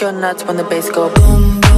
your nuts when the bass go boom, boom,